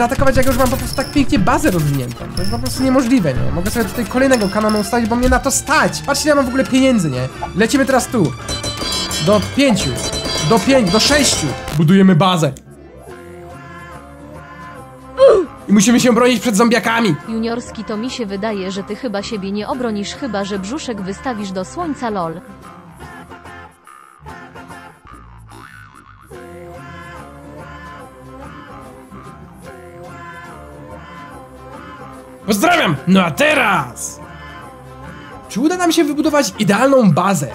zaatakować, jak już mam po prostu tak pięknie bazę rozwiniętą. To jest po prostu niemożliwe, nie? Mogę sobie tutaj kolejnego kanonu ustawić, bo mnie na to stać. Patrzcie, ja mam w ogóle pieniędzy, nie? Lecimy teraz tu. Do pięciu. Do pięć, do sześciu. Budujemy bazę. I musimy się bronić przed zombiakami. Juniorski to mi się wydaje, że ty chyba siebie nie obronisz, chyba że brzuszek wystawisz do słońca lol. Pozdrawiam! No a teraz! Czy uda nam się wybudować idealną bazę?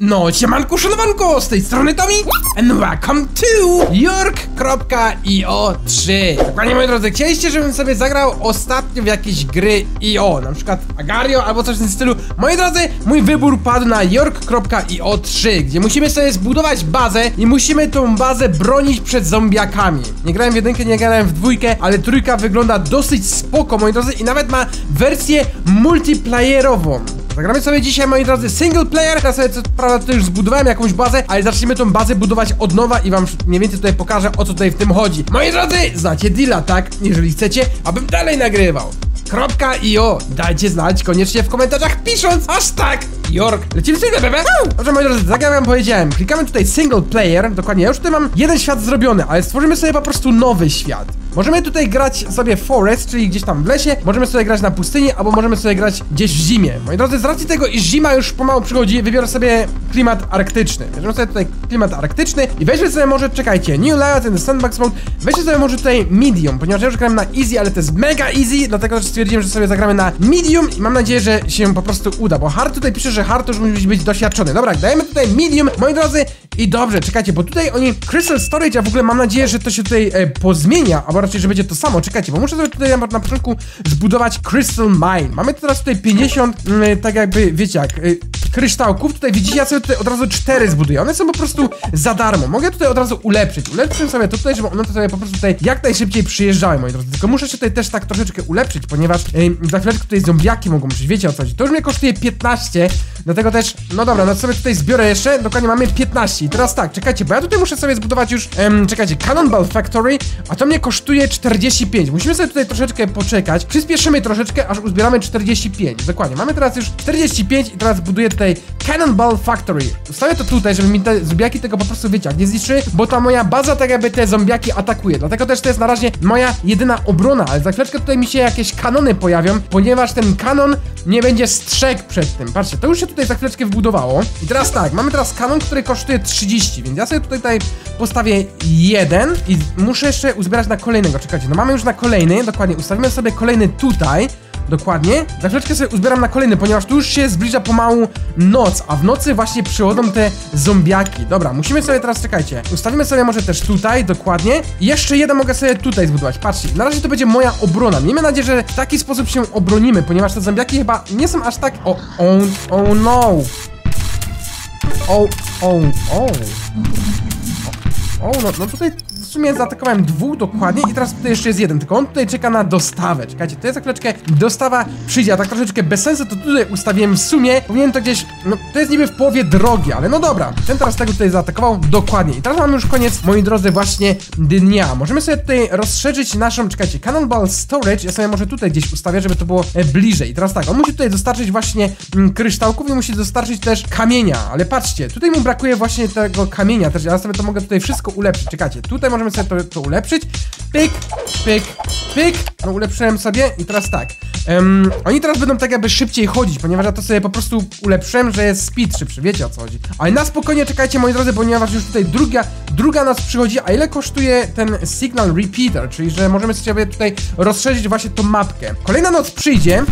No, siemanku, szanowanko, z tej strony Tommy and welcome to York.io3 Dokładnie, moi drodzy, chcieliście, żebym sobie zagrał ostatnio w jakieś gry IO, na przykład Agario albo coś w tym stylu. Moi drodzy, mój wybór padł na York.io3, gdzie musimy sobie zbudować bazę i musimy tą bazę bronić przed zombiakami. Nie grałem w jedynkę, nie grałem w dwójkę, ale trójka wygląda dosyć spoko, moi drodzy, i nawet ma wersję multiplayerową Zagramy sobie dzisiaj, moi drodzy, single player. Ja sobie co prawda tutaj już zbudowałem jakąś bazę, ale zacznijmy tą bazę budować od nowa i wam mniej więcej tutaj pokażę, o co tutaj w tym chodzi. Moi drodzy, znacie deala, tak? Jeżeli chcecie, abym dalej nagrywał. Kropka i o, dajcie znać koniecznie w komentarzach pisząc hashtag York. Lecimy sobie bebe? Dobrze moi drodzy, tak jak wam powiedziałem, klikamy tutaj single player, dokładnie, ja już tutaj mam jeden świat zrobiony, ale stworzymy sobie po prostu nowy świat. Możemy tutaj grać sobie forest, czyli gdzieś tam w lesie, możemy sobie grać na pustyni, albo możemy sobie grać gdzieś w zimie. Moi drodzy, z racji tego, iż zima już pomału przychodzi, wybiorę sobie klimat arktyczny. Bierzemy sobie tutaj klimat arktyczny i weźmy sobie może, czekajcie, new layout the sandbox mode, weźmy sobie może tutaj medium, ponieważ ja już grałem na easy, ale to jest mega easy, dlatego że stwierdziłem, że sobie zagramy na medium i mam nadzieję, że się po prostu uda, bo hard tutaj pisze, że hard już musi być doświadczony. Dobra, dajemy tutaj medium, moi drodzy, i dobrze, czekajcie, bo tutaj oni Crystal Storage, a w ogóle mam nadzieję, że to się tutaj e, pozmienia, albo raczej, że będzie to samo. Czekajcie, bo muszę sobie tutaj na, na początku zbudować Crystal Mine. Mamy teraz tutaj 50, mm, tak jakby, wiecie jak, y, kryształków. Tutaj widzicie, ja sobie tutaj od razu 4 zbuduję. One są po prostu za darmo. Mogę tutaj od razu ulepszyć. Ulepszę sobie to tutaj, żeby one tutaj po prostu tutaj jak najszybciej przyjeżdżały, moi drodzy. Tylko muszę się tutaj też tak troszeczkę ulepszyć, ponieważ za chwileczkę tutaj zombiaki mogą przyjść. Wiecie o co chodzi. To już mnie kosztuje 15, dlatego też, no dobra, no sobie tutaj zbiorę jeszcze. Dokładnie mamy 15. I teraz tak, czekajcie, bo ja tutaj muszę sobie zbudować już, em, czekajcie, Cannonball Factory, a to mnie kosztuje 45. Musimy sobie tutaj troszeczkę poczekać. Przyspieszymy troszeczkę, aż uzbieramy 45. Dokładnie, mamy teraz już 45 i teraz buduję tutaj Cannonball Factory. Ustawię to tutaj, żeby mi te zombiaki tego po prostu, wiecie, jak nie zniszczy, bo ta moja baza tak jakby te zombiaki atakuje. Dlatego też to jest na razie moja jedyna obrona, ale za chwileczkę tutaj mi się jakieś kanony pojawią, ponieważ ten kanon nie będzie strzegł przed tym. Patrzcie, to już się tutaj za chwileczkę wbudowało. I teraz tak, mamy teraz kanon, który kosztuje 30, więc ja sobie tutaj, tutaj postawię jeden i muszę jeszcze uzbierać na kolejnego. Czekajcie, no mamy już na kolejny, dokładnie, ustawimy sobie kolejny tutaj. Dokładnie. Za chwileczkę sobie uzbieram na kolejny, ponieważ tu już się zbliża pomału noc, a w nocy właśnie przychodzą te zombiaki. Dobra, musimy sobie teraz, czekajcie, ustawimy sobie może też tutaj, dokładnie. I jeszcze jeden mogę sobie tutaj zbudować. Patrzcie, na razie to będzie moja obrona. Miejmy nadzieję, że w taki sposób się obronimy, ponieważ te zombiaki chyba nie są aż tak... O, o, oh no! O, o, o! O, no, no tutaj sumie zaatakowałem dwóch dokładnie i teraz tutaj jeszcze jest jeden, tylko on tutaj czeka na dostawę. Czekajcie, to jest za chwileczkę dostawa przyjdzie, a tak troszeczkę bez sensu to tutaj ustawiłem w sumie. Powinien to gdzieś, no to jest niby w połowie drogi, ale no dobra. Ten teraz tego tutaj zaatakował dokładnie. I teraz mamy już koniec, moi drodzy, właśnie dnia. Możemy sobie tutaj rozszerzyć naszą, czekajcie, Cannonball Storage. Ja sobie może tutaj gdzieś ustawię, żeby to było e, bliżej. I teraz tak, on musi tutaj dostarczyć właśnie mm, kryształków i musi dostarczyć też kamienia, ale patrzcie, tutaj mu brakuje właśnie tego kamienia też. Ja sobie to mogę tutaj wszystko ulepszyć. Czekajcie, tutaj możemy sobie to, to ulepszyć. Pyk, pyk, pyk. No ulepszyłem sobie i teraz tak. em, oni teraz będą tak jakby szybciej chodzić, ponieważ ja to sobie po prostu ulepszyłem, że jest speed szybszy, wiecie o co chodzi. Ale na spokojnie czekajcie moi drodzy, ponieważ już tutaj druga, druga nas przychodzi, a ile kosztuje ten signal repeater, czyli że możemy sobie tutaj rozszerzyć właśnie tą mapkę. Kolejna noc przyjdzie,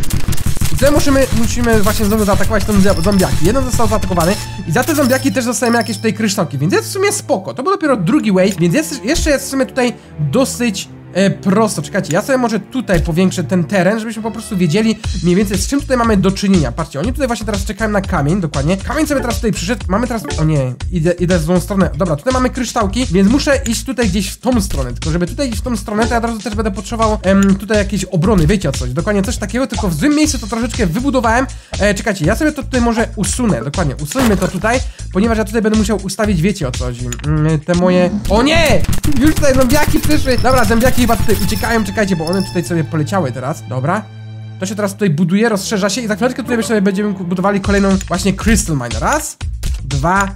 tutaj musimy, musimy właśnie znowu zaatakować zia- zombiaki. Jeden został zaatakowany i za te zombiaki też dostajemy jakieś tutaj kryształki, więc jest w sumie spoko. To był dopiero drugi wave, więc jest, jeszcze jest w sumie tutaj dosyć e, prosto. Czekajcie, ja sobie może tutaj powiększę ten teren, żebyśmy po prostu wiedzieli mniej więcej z czym tutaj mamy do czynienia. Patrzcie, oni tutaj właśnie teraz czekają na kamień, dokładnie. Kamień sobie teraz tutaj przyszedł, mamy teraz... O nie, idę, idę w złą stronę. Dobra, tutaj mamy kryształki, więc muszę iść tutaj gdzieś w tą stronę, tylko żeby tutaj iść w tą stronę, to ja od razu też będę potrzebował em, tutaj jakiejś obrony, wiecie o coś. Dokładnie coś takiego, tylko w złym miejscu to troszeczkę wybudowałem. E, czekajcie, ja sobie to tutaj może usunę, dokładnie, usuńmy to tutaj, ponieważ ja tutaj będę musiał ustawić, wiecie o co chodzi, mm, te moje... O nie! Już tutaj zombiaki przyszły! Dobra, zombiaki chyba tutaj uciekają, czekajcie, bo one tutaj sobie poleciały teraz, dobra. To się teraz tutaj buduje, rozszerza się i za chwileczkę tutaj sobie będziemy budowali kolejną właśnie Crystal Mine. Raz, dwa,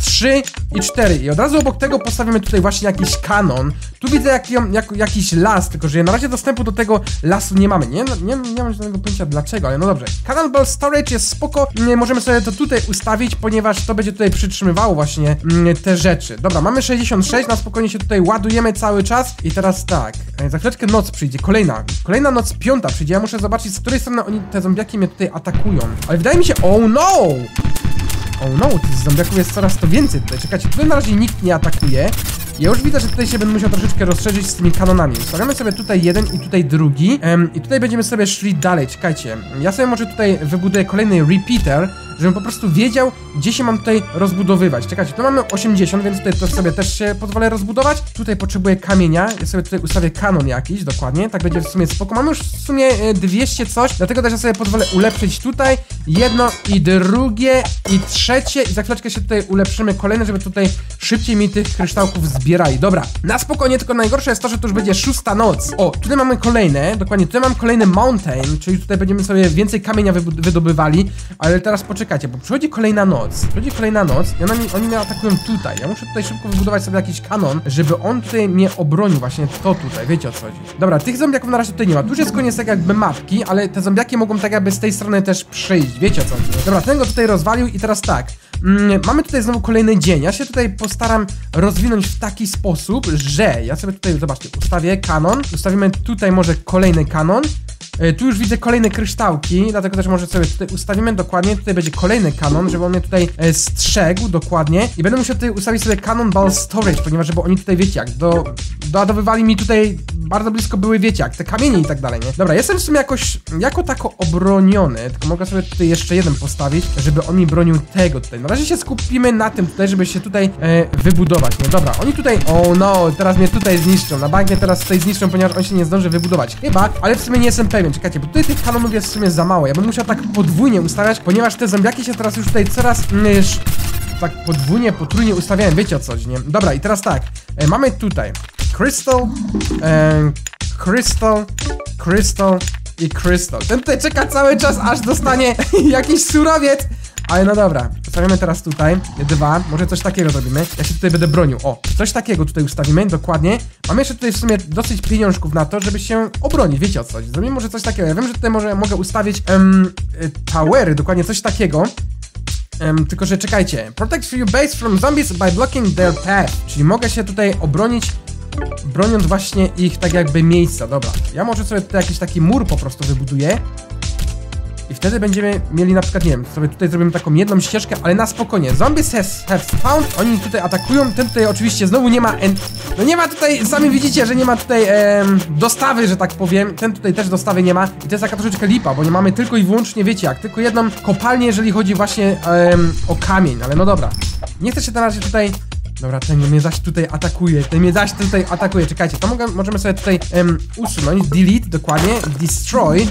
trzy i cztery. I od razu obok tego postawimy tutaj właśnie jakiś kanon. Tu widzę jak, jak, jakiś las, tylko że na razie dostępu do tego lasu nie mamy. Nie, nie, nie mam żadnego pojęcia dlaczego, ale no dobrze. Cannonball Storage jest spoko. Nie, możemy sobie to tutaj ustawić, ponieważ to będzie tutaj przytrzymywało właśnie mm, te rzeczy. Dobra, mamy 66, na spokojnie się tutaj ładujemy cały czas. I teraz tak, e, za chwileczkę noc przyjdzie, kolejna. Kolejna noc piąta przyjdzie, ja muszę zobaczyć z której strony oni, te zombiaki mnie tutaj atakują. Ale wydaje mi się, oh no! Oh no, tych zombiaków jest coraz to więcej tutaj. Czekajcie, tutaj na razie nikt nie atakuje. Ja już widzę, że tutaj się będę musiał troszeczkę rozszerzyć z tymi kanonami. Stawiamy sobie tutaj jeden i tutaj drugi. I tutaj będziemy sobie szli dalej. Czekajcie. Ja sobie może tutaj wybuduję kolejny repeater, żebym po prostu wiedział, gdzie się mam tutaj rozbudowywać. Czekajcie, tu mamy 80, więc tutaj to sobie też się pozwolę rozbudować. Tutaj potrzebuję kamienia. Ja sobie tutaj ustawię kanon jakiś, dokładnie. Tak będzie w sumie spoko. Mamy już w sumie 200 e, coś, dlatego też ja sobie pozwolę ulepszyć tutaj jedno i drugie i trzecie i za chwileczkę się tutaj ulepszymy kolejne, żeby tutaj szybciej mi tych kryształków zbierali. Dobra, na spokojnie, tylko najgorsze jest to, że to już będzie szósta noc. O, tutaj mamy kolejne, dokładnie, tutaj mam kolejny mountain, czyli tutaj będziemy sobie więcej kamienia wydobywali, ale teraz poczekajcie, bo przychodzi kolejna noc, przychodzi kolejna noc i oni, oni mnie atakują tutaj. Ja muszę tutaj szybko wybudować sobie jakiś kanon, żeby on tutaj mnie obronił, właśnie to tutaj, wiecie o co chodzi. Dobra, tych zombiaków na razie tutaj nie ma. Tu jest koniec tak jakby mapki, ale te zombiaki mogą tak jakby z tej strony też przyjść, wiecie o co chodzi. Dobra, ten go tutaj rozwalił i teraz tak. Mm, mamy tutaj znowu kolejny dzień. Ja się tutaj postaram rozwinąć w taki sposób, że ja sobie tutaj, zobaczcie, ustawię kanon. Ustawimy tutaj może kolejny kanon. E, tu już widzę kolejne kryształki, dlatego też może sobie tutaj ustawimy dokładnie. Tutaj będzie kolejny kanon, żeby on mnie tutaj e, strzegł dokładnie. I będę musiał tutaj ustawić sobie kanon ball storage, ponieważ żeby oni tutaj, wiecie jak, do, doładowywali mi tutaj bardzo blisko były, wiecie jak, te kamienie i tak dalej, nie? Dobra, jestem w sumie jakoś, jako tako obroniony, tylko mogę sobie tutaj jeszcze jeden postawić, żeby on mi bronił tego tutaj. Na razie się skupimy na tym tutaj, żeby się tutaj e, wybudować, nie? Dobra, oni tutaj, o oh no, teraz mnie tutaj zniszczą, na bank mnie teraz tutaj zniszczą, ponieważ on się nie zdąży wybudować. Chyba, ale w sumie nie jestem pewien, czekajcie, bo tutaj tych kanonów jest w sumie za mało, ja bym musiał tak podwójnie ustawiać, ponieważ te zombiaki się teraz już tutaj coraz... Mm, tak podwójnie, potrójnie ustawiałem, wiecie o coś, nie? Dobra, i teraz tak, e, mamy tutaj Crystal, e, Crystal, Crystal i Crystal. Ten tutaj czeka cały czas, aż dostanie jakiś surowiec. Ale no dobra, ustawimy teraz tutaj dwa, może coś takiego zrobimy. Ja się tutaj będę bronił. O, coś takiego tutaj ustawimy, dokładnie. Mam jeszcze tutaj w sumie dosyć pieniążków na to, żeby się obronić, wiecie o co chodzi. Zrobimy może coś takiego. Ja wiem, że tutaj może mogę ustawić um, towery, dokładnie coś takiego. Tylko, że czekajcie. Protect your base from zombies by blocking their path. Czyli mogę się tutaj obronić broniąc właśnie ich tak jakby miejsca. Dobra, ja może sobie tutaj jakiś taki mur po prostu wybuduję. I wtedy będziemy mieli na przykład, nie wiem, sobie tutaj zrobimy taką jedną ścieżkę, ale na spokojnie. Zombies has, have spawned, oni tutaj atakują, ten tutaj oczywiście znowu nie ma, no nie ma tutaj, sami widzicie, że nie ma tutaj em, dostawy, że tak powiem. Ten tutaj też dostawy nie ma i to jest taka troszeczkę lipa, bo nie mamy tylko i wyłącznie, wiecie jak, tylko jedną kopalnię, jeżeli chodzi właśnie em, o kamień, ale no dobra. Nie chcę się na razie tutaj Dobra, ten mnie zaś tutaj atakuje, ten mnie zaś tutaj atakuje. Czekajcie, to mogę, możemy sobie tutaj usunąć. Delete, dokładnie. Destroy.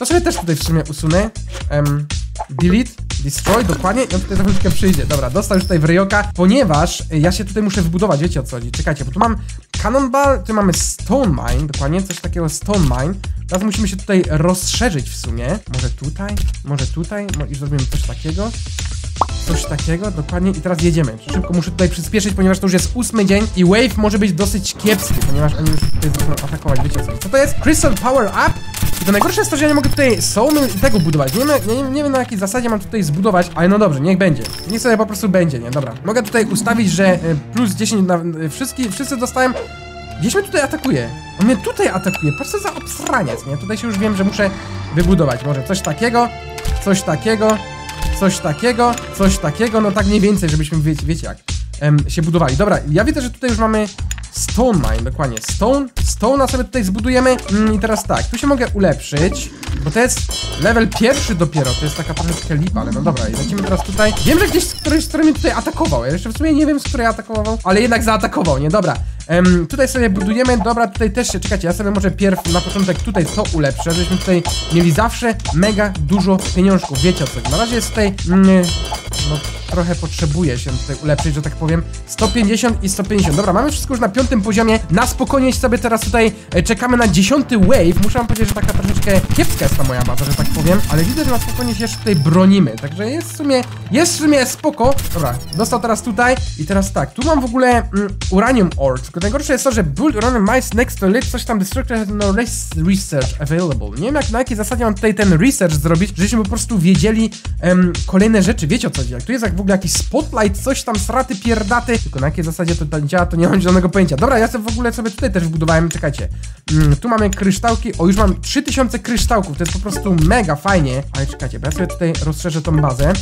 To sobie też tutaj w sumie usunę. Um, delete, destroy, dokładnie. I on tutaj za chwilkę przyjdzie. Dobra, dostał już tutaj w ryjoka, ponieważ ja się tutaj muszę wybudować, wiecie o co chodzi. Czekajcie, bo tu mam Cannonball, tu mamy Stone Mine, dokładnie, coś takiego Stone Mine. Teraz musimy się tutaj rozszerzyć w sumie. Może tutaj, może tutaj, i zrobimy coś takiego. Coś takiego, dokładnie. I teraz jedziemy. Szybko muszę tutaj przyspieszyć, ponieważ to już jest ósmy dzień i wave może być dosyć kiepski, ponieważ oni już tutaj zaczną atakować. Wiecie co? Co to jest? Crystal Power Up? To najgorsze jest to, że ja nie mogę tutaj Soulmill tego budować. Nie, nie, nie, wiem na jakiej zasadzie mam tutaj zbudować, ale no dobrze, niech będzie. Niech sobie po prostu będzie, nie? Dobra. Mogę tutaj ustawić, że e, plus 10 na... E, wszyscy, wszyscy dostałem Gdzieś mnie tutaj atakuje. On mnie tutaj atakuje. Patrz co za obsraniec, nie? Tutaj się już wiem, że muszę wybudować. Może coś takiego, coś takiego, coś takiego, coś takiego, no tak mniej więcej, żebyśmy, wiecie, wiecie jak, się budowali. Dobra, ja widzę, że tutaj już mamy Stone Mine, dokładnie, Stone, Stone'a sobie tutaj zbudujemy. Mm, i teraz tak, tu się mogę ulepszyć, bo to jest level pierwszy dopiero, to jest taka troszeczkę lipa, ale no dobra, i lecimy teraz tutaj. Wiem, że gdzieś z którejś strony tutaj atakował, ja jeszcze w sumie nie wiem, z której atakował, ale jednak zaatakował, nie, dobra. Um, tutaj sobie budujemy, dobra, tutaj też się, czekajcie, ja sobie może pierw na początek tutaj to ulepszę, żebyśmy tutaj mieli zawsze mega dużo pieniążków, wiecie o co, na razie jest tutaj, mm, no trochę potrzebuje się tutaj ulepszyć, że tak powiem. 150 i 150. Dobra, mamy wszystko już na piątym poziomie. Na spokojnie sobie teraz tutaj e, czekamy na dziesiąty wave. Muszę wam powiedzieć, że taka troszeczkę kiepska jest ta moja baza, że tak powiem, ale widzę, że na spokojnie się jeszcze tutaj bronimy. Także jest w sumie, jest w sumie spoko. Dobra, dostał teraz tutaj i teraz tak, tu mam w ogóle mm, uranium ore. Tylko najgorsze jest to, że build uranium mines next to lit, coś tam destructor no res- research available. Nie wiem jak, na jakiej zasadzie mam tutaj ten research zrobić, żebyśmy po prostu wiedzieli em, kolejne rzeczy. Wiecie o co chodzi? Jak tu jest jak w ogóle jakiś spotlight, coś tam sraty pierdaty, tylko na jakiej zasadzie to tam działa, to nie mam zielonego pojęcia. Dobra, ja sobie w ogóle sobie tutaj też wbudowałem, czekajcie. Mm, tu mamy kryształki, o już mam 3000 kryształków, to jest po prostu mega fajnie. Ale czekajcie, bo ja sobie tutaj rozszerzę tą bazę.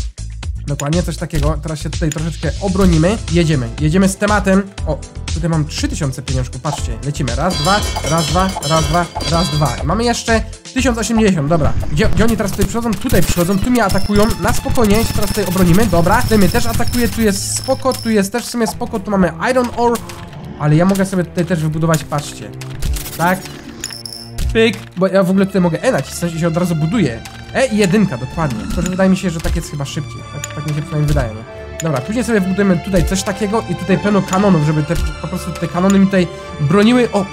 Dokładnie, coś takiego. Teraz się tutaj troszeczkę obronimy. Jedziemy, jedziemy z tematem. O, tutaj mam 3000 pieniążków, patrzcie. Lecimy, raz, dwa, raz, dwa, raz, dwa, raz, dwa. I mamy jeszcze 1080, dobra. Gdzie, gdzie oni teraz tutaj przychodzą? Tutaj przychodzą, tu mnie atakują. Na spokojnie się teraz tutaj obronimy, dobra. Tutaj mnie też atakuje, tu jest spoko, tu jest też w sumie spoko, tu mamy iron ore. Ale ja mogę sobie tutaj też wybudować, patrzcie. Tak, Pyk, bo ja w ogóle tutaj mogę E nacisnąć i się od razu buduje. E jedynka, dokładnie. To, że wydaje mi się, że tak jest chyba szybciej. Tak, tak mi się przynajmniej wydaje, nie? Dobra, później sobie wbudujemy tutaj coś takiego i tutaj pełno kanonów, żeby te, po prostu te kanony mi tutaj broniły. O!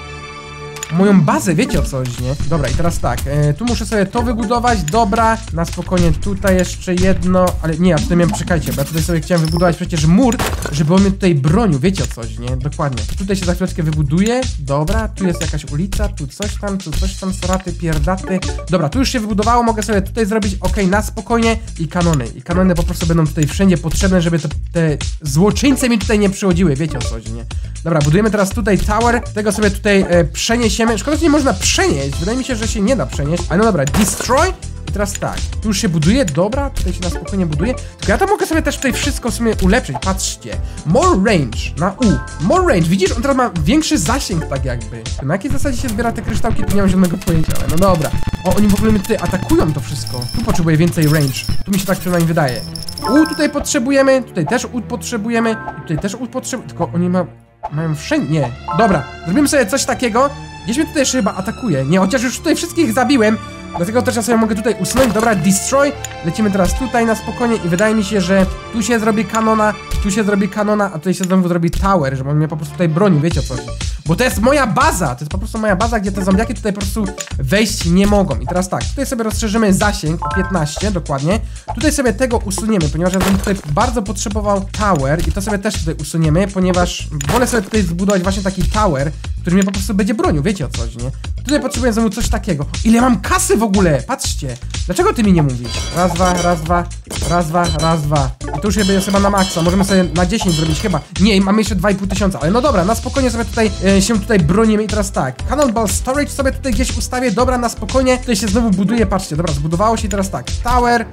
Moją bazę, wiecie o co chodzi, nie? Dobra, i teraz tak, e, tu muszę sobie to wybudować, dobra, na spokojnie, tutaj jeszcze jedno, ale nie, ja tutaj miałem, czekajcie, bo ja tutaj sobie chciałem wybudować przecież mur, żeby on mnie tutaj bronił, wiecie o co chodzi, nie? Dokładnie. Tutaj się za chwileczkę wybuduje, dobra, tu jest jakaś ulica, tu coś tam, tu coś tam, sraty, pierdaty. Dobra, tu już się wybudowało, mogę sobie tutaj zrobić, okej, na spokojnie i kanony. I kanony po prostu będą tutaj wszędzie potrzebne, żeby to, te złoczyńce mi tutaj nie przychodziły, wiecie o co chodzi, nie? Dobra, budujemy teraz tutaj tower, tego sobie tutaj e, przeniesiemy. Szkoda, że nie można przenieść, wydaje mi się, że się nie da przenieść. Ale no dobra, destroy i teraz tak, tu już się buduje, dobra, tutaj się na spokojnie buduje. Tylko ja to mogę sobie też tutaj wszystko w sumie ulepszyć, patrzcie. More range na U. More range, widzisz, on teraz ma większy zasięg tak jakby. Na jakiej zasadzie się zbiera te kryształki, to nie mam żadnego pojęcia, ale no dobra. O, oni w ogóle mnie tutaj atakują to wszystko. Tu potrzebuję więcej range, tu mi się tak przynajmniej wydaje. U tutaj potrzebujemy, tutaj też U potrzebujemy, tutaj też U potrzebujemy, tylko oni ma, mają wszędzie, nie. Dobra, zrobimy sobie coś takiego. Gdzieś mnie tutaj jeszcze chyba atakuje. Nie, chociaż już tutaj wszystkich zabiłem. Dlatego też ja sobie mogę tutaj usunąć. Dobra, destroy. Lecimy teraz tutaj na spokojnie i wydaje mi się, że tu się zrobi kanona, tu się zrobi kanona, a tutaj się znowu zrobi tower, żeby on mnie po prostu tutaj bronił, wiecie o co chodzi. Bo to jest moja baza, to jest po prostu moja baza, gdzie te zombiaki tutaj po prostu wejść nie mogą. I teraz tak, tutaj sobie rozszerzymy zasięg o 15, dokładnie. Tutaj sobie tego usuniemy, ponieważ ja bym tutaj bardzo potrzebował tower i to sobie też tutaj usuniemy, ponieważ wolę sobie tutaj zbudować właśnie taki tower, który mnie po prostu będzie bronił, wiecie o co chodzi, nie? Tutaj potrzebuję znowu coś takiego. Ile mam kasy w ogóle? Patrzcie. Dlaczego ty mi nie mówisz? Raz, dwa, raz, dwa, raz, dwa, raz, dwa. I to już jakby jest chyba na maksa. Możemy sobie na 10 zrobić chyba. Nie, mamy jeszcze 2,5 tysiąca. Ale no dobra, na spokojnie sobie tutaj e, się tutaj bronimy i teraz tak. Cannonball Storage sobie tutaj gdzieś ustawię. Dobra, na spokojnie. Tutaj się znowu buduje, patrzcie. Dobra, zbudowało się i teraz tak. Tower,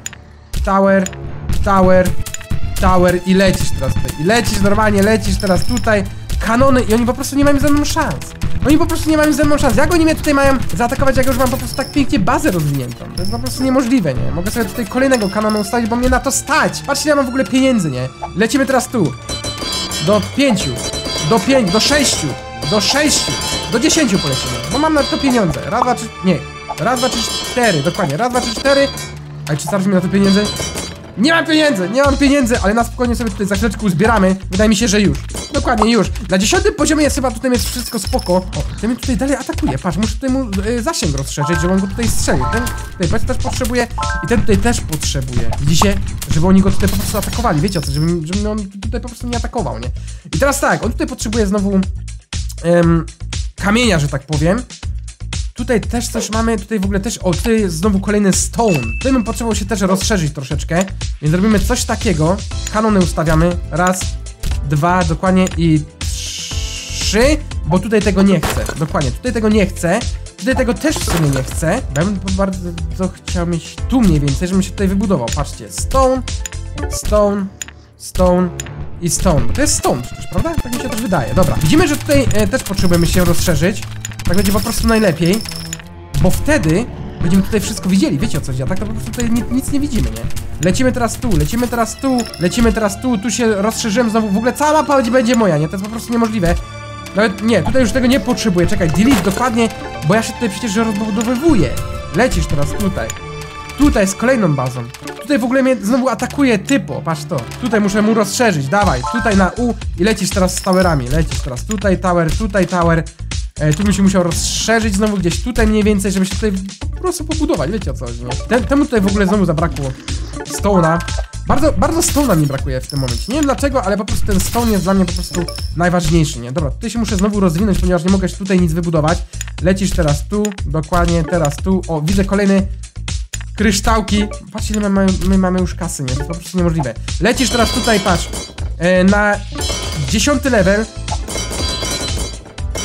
tower, tower, tower i lecisz teraz tutaj. I lecisz normalnie, lecisz teraz tutaj. Kanony i oni po prostu nie mają ze mną szans. Oni po prostu nie mają ze mną szans. Jak oni mnie tutaj mają zaatakować, jak już mam po prostu tak pięknie bazę rozwiniętą? To jest po prostu niemożliwe, nie? Mogę sobie tutaj kolejnego kanonu ustawić, bo mnie na to stać. Patrzcie, ja mam w ogóle pieniędzy, nie? Lecimy teraz tu. Do pięciu, do pięć, do sześciu, do sześciu, do dziesięciu polecimy, bo mam na to pieniądze. Raz, dwa, trzy, nie. Raz, dwa, trzy, cztery, dokładnie. Raz, dwa, trzy, cztery. Ale czy starczy mi na to pieniędzy? Nie mam pieniędzy, nie mam pieniędzy, ale na spokojnie sobie tutaj za chwileczkę uzbieramy. Wydaje mi się, że już. Dokładnie, już. Na dziesiątym poziomie jest chyba tutaj jest wszystko spoko. O, ten mnie tutaj dalej atakuje. Patrz, muszę tutaj mu y, zasięg rozszerzyć, żeby on go tutaj strzelił. Ten tutaj patrz, też potrzebuje i ten tutaj też potrzebuje. Widzicie? Żeby oni go tutaj po prostu atakowali. Wiecie o co? Żeby, żeby on tutaj po prostu nie atakował, nie? I teraz tak, on tutaj potrzebuje znowu em, kamienia, że tak powiem. Tutaj też coś mamy, tutaj w ogóle też, o tutaj jest znowu kolejny stone. Tutaj bym potrzebował się też rozszerzyć troszeczkę Więc robimy coś takiego. Kanony ustawiamy, raz, dwa, dokładnie i trzy Bo tutaj tego nie chcę, dokładnie, tutaj tego nie chcę. Tutaj tego też w sumie nie chcę. Ja bym bardzo chciał mieć tu mniej więcej, żebym się tutaj wybudował. Patrzcie, stone, stone, stone i bo to jest stone przecież, prawda? Tak mi się też wydaje, dobra Widzimy, że tutaj e, też potrzebujemy się rozszerzyć tak będzie po prostu najlepiej, bo wtedy będziemy tutaj wszystko widzieli, wiecie o co chodzi, a tak to po prostu tutaj ni nic nie widzimy, nie? Lecimy teraz tu, lecimy teraz tu, lecimy teraz tu, tu się rozszerzyłem znowu, w ogóle cała mapa będzie moja, nie? To jest po prostu niemożliwe. Nawet nie, tutaj już tego nie potrzebuję, czekaj, delete dokładnie, bo ja się tutaj przecież rozbudowywuję. Lecisz teraz tutaj. Tutaj z kolejną bazą. Tutaj w ogóle mnie znowu atakuje typo, patrz to. Tutaj muszę mu rozszerzyć, dawaj, tutaj na U i lecisz teraz z towerami. Lecisz teraz tutaj tower, tutaj tower. E, tu bym się musiał rozszerzyć znowu gdzieś tutaj mniej więcej, żeby się tutaj po prostu pobudować, wiecie o co chodzi? Tem, temu tutaj w ogóle znowu zabrakło Stone'a. Bardzo, bardzo Stone'a mi brakuje w tym momencie. Nie wiem dlaczego, ale po prostu ten Stone jest dla mnie po prostu najważniejszy, nie? Dobra, tutaj się muszę znowu rozwinąć, ponieważ nie mogę tutaj nic wybudować. Lecisz teraz tu, dokładnie teraz tu. O, widzę kolejny kryształki. Patrzcie, ile my my mamy już kasy, nie? To jest po prostu niemożliwe. Lecisz teraz tutaj, patrz. E, na dziesiąty level.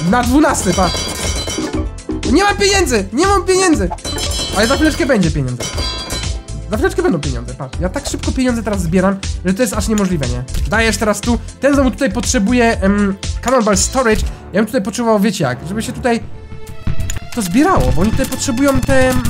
Na dwunasty, patrz. Nie mam pieniędzy! Nie mam pieniędzy! Ale za chwileczkę będzie pieniądze. Za chwileczkę będą pieniądze, patrz. Ja tak szybko pieniądze teraz zbieram, że to jest aż niemożliwe, nie? Dajesz teraz tu. Ten znowu tutaj potrzebuje um, Cannonball Storage. Ja bym tutaj potrzebował, wiecie jak, żeby się tutaj to zbierało, bo oni tutaj potrzebują te mm,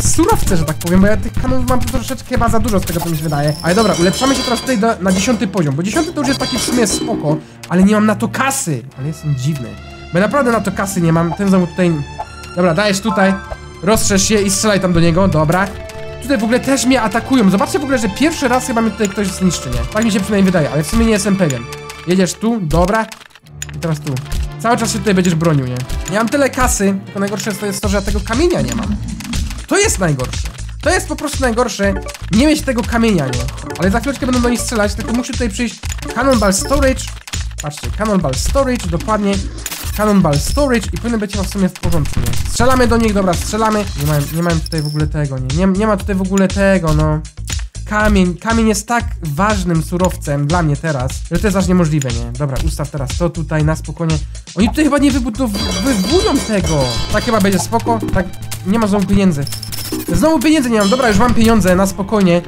surowce, że tak powiem, bo ja tych kanonów mam troszeczkę chyba za dużo z tego, co mi się wydaje. Ale dobra, ulepszamy się teraz tutaj do, na dziesiąty poziom, bo dziesiąty to już jest taki w sumie spoko, ale nie mam na to kasy. Ale jestem dziwny. Bo naprawdę na to kasy nie mam. Ten znowu tutaj... Dobra, dajesz tutaj, rozszerz się i strzelaj tam do niego, dobra. Tutaj w ogóle też mnie atakują. Zobaczcie w ogóle, że pierwszy raz chyba mnie tutaj ktoś zniszczy, nie? Tak mi się przynajmniej wydaje, ale w sumie nie jestem pewien. Jedziesz tu, dobra. I teraz tu. Cały czas się tutaj będziesz bronił, nie? Nie mam tyle kasy, tylko najgorsze jest to, jest to że ja tego kamienia nie mam. To jest najgorsze. To jest po prostu najgorsze, nie mieć tego kamienia, nie? Ale za chwileczkę będą do nich strzelać, tylko musi tutaj przyjść Cannonball Storage. Patrzcie, Cannonball Storage, dokładnie. Cannonball Storage i powinno być w sumie w porządku, nie? Strzelamy do nich, dobra, strzelamy. Nie mam, nie mam tutaj w ogóle tego, nie? Nie, nie ma tutaj w ogóle tego, no. Kamień, kamień jest tak ważnym surowcem dla mnie teraz, że to jest aż niemożliwe, nie? Dobra, ustaw teraz to tutaj na spokojnie. Oni tutaj chyba nie wybudowują tego. Tak chyba będzie spoko, tak, nie ma znowu pieniędzy. Znowu pieniędzy nie mam, dobra, już mam pieniądze, na spokojnie.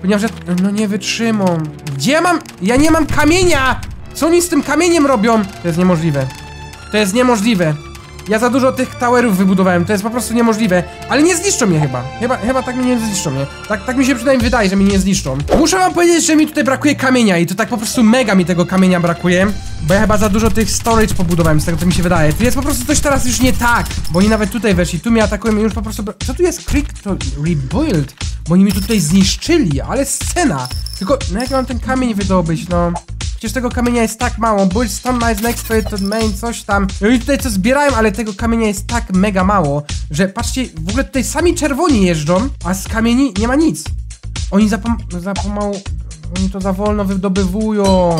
Ponieważ ja, no nie wytrzymam. Gdzie ja mam, ja nie mam kamienia! Co oni z tym kamieniem robią? To jest niemożliwe. To jest niemożliwe. Ja za dużo tych towerów wybudowałem, to jest po prostu niemożliwe. Ale nie zniszczą mnie chyba. Chyba, chyba tak mnie nie zniszczą, nie? Tak, tak mi się przynajmniej wydaje, że mnie nie zniszczą. Muszę wam powiedzieć, że mi tutaj brakuje kamienia i to tak po prostu mega mi tego kamienia brakuje. Bo ja chyba za dużo tych storage pobudowałem, z tego co mi się wydaje. Tu jest po prostu coś teraz już nie tak. Bo oni nawet tutaj weszli, tu mnie atakują i już po prostu... Co tu jest? Creek to rebuild. Bo oni mi tutaj zniszczyli, ale scena. Tylko, no jak mam ten kamień wydobyć, no... Przecież tego kamienia jest tak mało. Build stone nice next to main, coś tam. I oni tutaj co zbierają, ale tego kamienia jest tak mega mało, że patrzcie, w ogóle tutaj sami czerwoni jeżdżą, a z kamieni nie ma nic. Oni za, pom za pomału... Oni to za wolno wydobywują.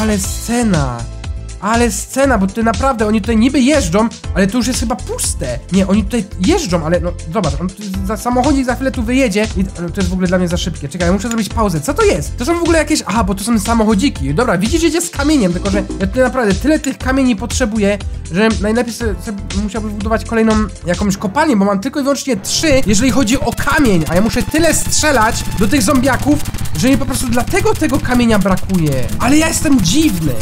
Ale scena. Ale scena, bo tutaj naprawdę, oni tutaj niby jeżdżą, ale to już jest chyba puste. Nie, oni tutaj jeżdżą, ale no, zobacz, on za samochodzik za chwilę tu wyjedzie i no, to jest w ogóle dla mnie za szybkie. Czekaj, ja muszę zrobić pauzę. Co to jest? To są w ogóle jakieś, aha, bo to są samochodziki. Dobra, widzisz, jedzie z kamieniem, tylko że ja tutaj naprawdę tyle tych kamieni potrzebuję, że najlepiej sobie, sobie musiałbym budować kolejną jakąś kopalnię, bo mam tylko i wyłącznie trzy, jeżeli chodzi o kamień, a ja muszę tyle strzelać do tych zombiaków, że mi po prostu dlatego tego kamienia brakuje. Ale ja jestem dziwny.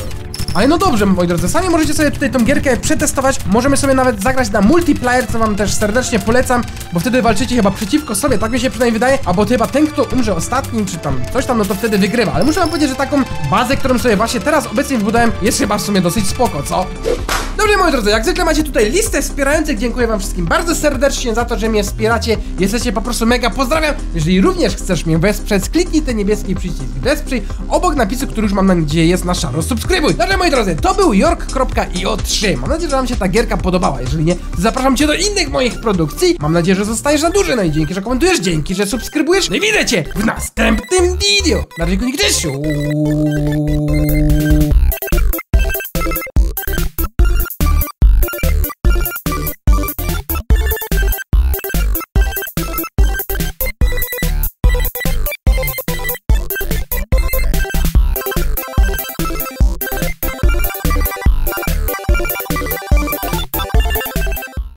Ale no dobrze, moi drodzy, sami możecie sobie tutaj tą gierkę przetestować. Możemy sobie nawet zagrać na multiplayer, co wam też serdecznie polecam, bo wtedy walczycie chyba przeciwko sobie, tak mi się przynajmniej wydaje, albo chyba ten, kto umrze ostatni, czy tam coś tam, no to wtedy wygrywa. Ale muszę wam powiedzieć, że taką bazę, którą sobie właśnie teraz obecnie wybudowałem, jest chyba w sumie dosyć spoko, co? Dobrze, moi drodzy, jak zwykle macie tutaj listę wspierających. Dziękuję wam wszystkim bardzo serdecznie za to, że mnie wspieracie. Jesteście po prostu mega, pozdrawiam. Jeżeli również chcesz mnie wesprzeć, kliknij ten niebieski przycisk wesprzyj obok napisu, który już mam nadzieję jest na szaro. Subskrybuj. Dobrze, moi drodzy, to był York.io3. Mam nadzieję, że wam się ta gierka podobała. Jeżeli nie, zapraszam cię do innych moich produkcji. Mam nadzieję, że zostajesz na duży. No i dzięki, że komentujesz, dzięki, że subskrybujesz. No i widzę cię w następnym video. Na razie, Grzesiu.